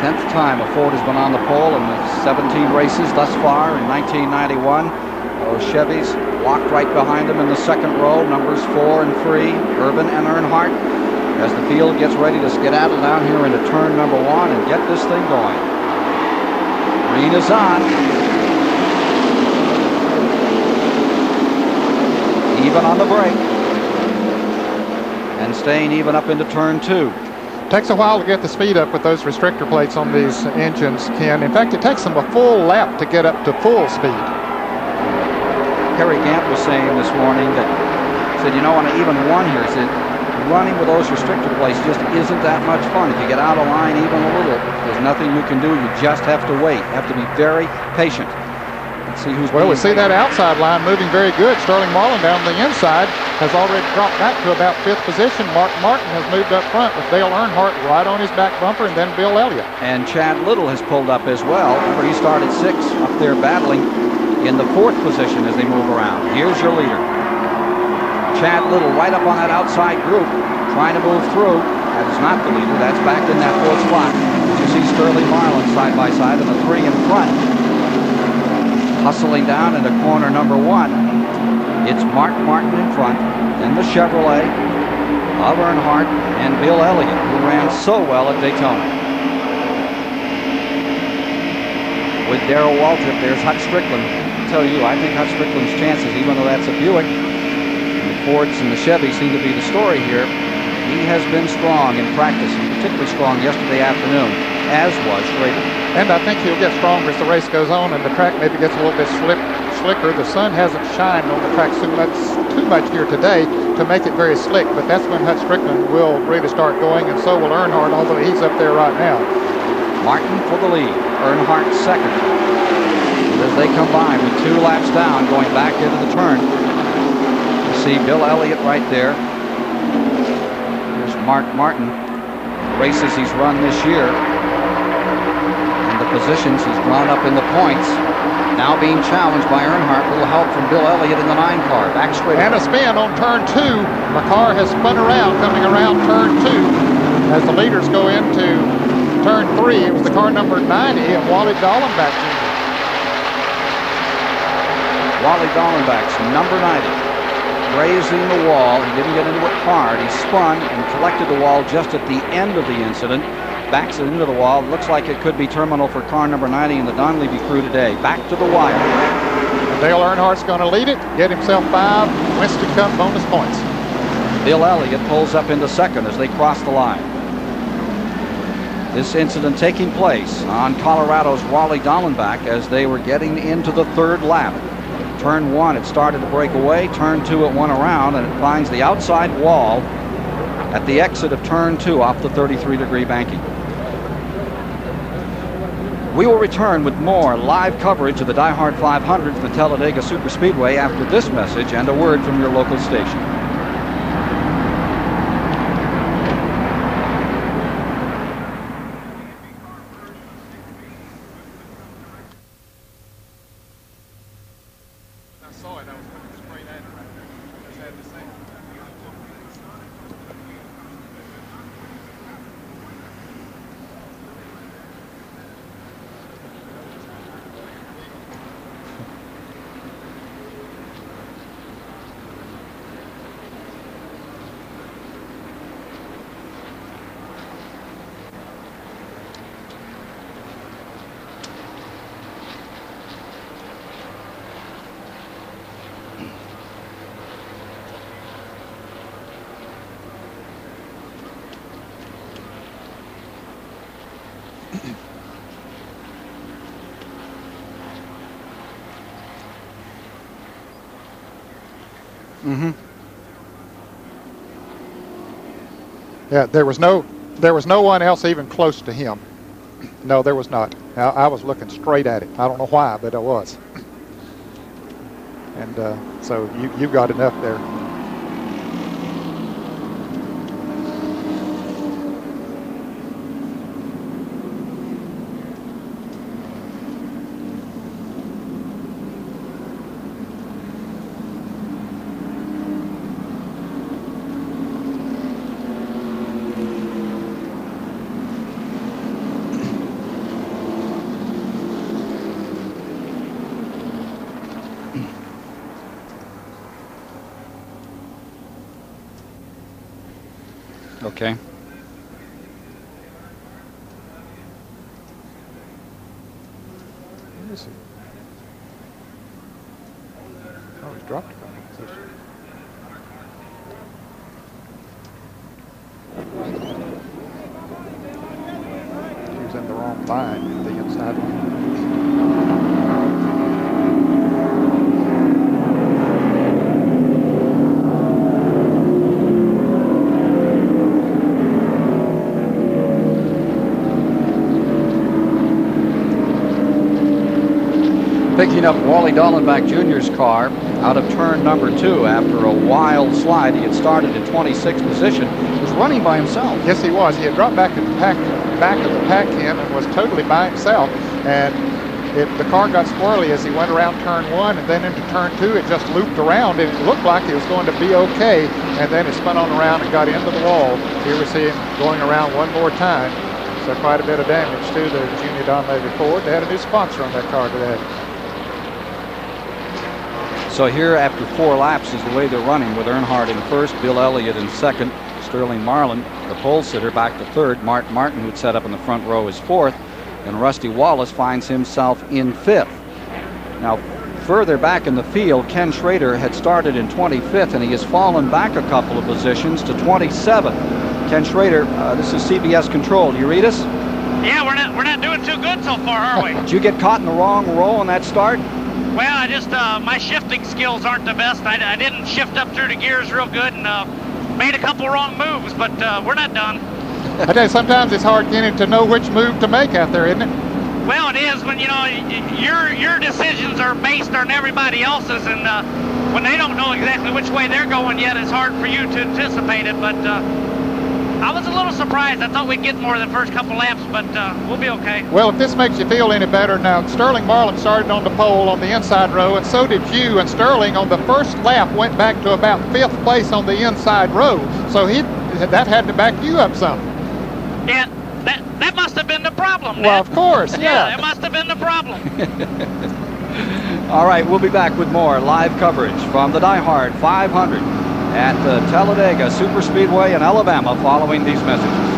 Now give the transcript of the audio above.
Tenth time a Ford has been on the pole in the 17 races thus far in 1991. Those Chevys locked right behind them in the second row, numbers four and three, Irvan and Earnhardt, as the field gets ready to skedaddle down here into turn number one and get this thing going. Green is on. Even on the brake. And staying even up into turn two. Takes a while to get the speed up with those restrictor plates on these engines, Ken. In fact, it takes them a full lap to get up to full speed. Harry Gant was saying this morning that, said, you know, on an even one here, said, running with those restrictor plates just isn't that much fun. If you get out of line even a little, there's nothing you can do. You just have to wait. You have to be very patient. See who's well. We see that outside line moving very good. Sterling Marlin down the inside has already dropped back to about fifth position. Mark Martin has moved up front with Dale Earnhardt right on his back bumper, and then Bill Elliott. And Chad Little has pulled up as well. Remember, he started six up there battling in the fourth position as they move around. Here's your leader. Chad Little right up on that outside group, trying to move through. That is not the leader. That's back in that fourth spot. You see Sterling Marlin side by side and the three in front hustling down into corner number one. It's Mark Martin in front, then the Chevrolet of Earnhardt and Bill Elliott, who ran so well at Daytona. With Darrell Waltrip, there's Hut Stricklin. I tell you, I think Hut Stricklin's chances, even though that's a Buick, and the Fords and the Chevy seem to be the story here, he has been strong in practice, and particularly strong yesterday afternoon, as was Schrader. And I think he'll get stronger as the race goes on and the track maybe gets a little bit slip, slicker. The sun hasn't shined on the track too much, too much here today to make it very slick, but that's when Hutch Stricklin will really start going, and so will Earnhardt, although he's up there right now. Martin for the lead, Earnhardt second. And as they come by with two laps down going back into the turn, you see Bill Elliott right there. Here's Mark Martin, races he's run this year positions. He's drawn up in the points. Now being challenged by Earnhardt. A little help from Bill Elliott in the nine car. Back straight. And a spin on turn two. The car has spun around coming around turn two as the leaders go into turn three. It was the car number 90 of Wally Dallenbach Wally Dallenbach's number 90 grazing the wall. He didn't get into it hard. He spun and collected the wall just at the end of the incident backs it into the wall. Looks like it could be terminal for car number 90 in the Donlavey crew today. Back to the wire. Dale Earnhardt's going to lead it, get himself five Winston Cup bonus points. Bill Elliott pulls up into second as they cross the line. This incident taking place on Colorado's Wally Dallenbach as they were getting into the third lap. Turn one, it started to break away. Turn two, it went around and it finds the outside wall at the exit of turn two off the 33 degree banking. We will return with more live coverage of the Die Hard 500 from the Talladega Superspeedway after this message and a word from your local station. Mm-hmm. Yeah, there was no there was no one else even close to him. No, there was not. I, I was looking straight at it. I don't know why, but I was. And uh, so you you got enough there. okay? Where is he? Oh, he dropped it. He was in the wrong line, the inside one. Picking up Wally Dallenbach Jr.'s car out of turn number two after a wild slide. He had started in 26th position, he was running by himself. Yes, he was. He had dropped back at the pack, back of the pack in and was totally by himself. And it, the car got squirrely as he went around turn one and then into turn two. It just looped around and it looked like it was going to be okay. And then it spun on around and got into the wall. Here we see him going around one more time. So quite a bit of damage to the Junior Donlavey Ford. They had a new sponsor on that car today. So here, after four laps, is the way they're running with Earnhardt in first, Bill Elliott in second, Sterling Marlin, the pole sitter, back to third. Mark Martin, who'd set up in the front row, is fourth, and Rusty Wallace finds himself in fifth. Now, further back in the field, Ken Schrader had started in 25th, and he has fallen back a couple of positions to 27. Ken Schrader, uh, this is CBS Control. Do you read us? Yeah, we're not we're not doing too good so far, are we? Did you get caught in the wrong row on that start? Well, I just uh, my shifting skills aren't the best. I, I didn't shift up through the gears real good and uh, made a couple wrong moves, but uh, we're not done. I tell you, sometimes it's hard getting to know which move to make out there, isn't it? Well, it is when you know your your decisions are based on everybody else's, and uh, when they don't know exactly which way they're going yet, it's hard for you to anticipate it. But uh, I was a little surprised. I thought we'd get more than the first couple laps, but uh, we'll be okay. Well, if this makes you feel any better, now Sterling Marlin started on the pole on the inside row, and so did you. And Sterling on the first lap went back to about fifth place on the inside row. So he that had to back you up some. Yeah, that that must have been the problem. Well, of course, Yeah, yeah. it must have been the problem. All right, we'll be back with more live coverage from the Die Hard 500 at the Talladega Superspeedway in Alabama following these messages.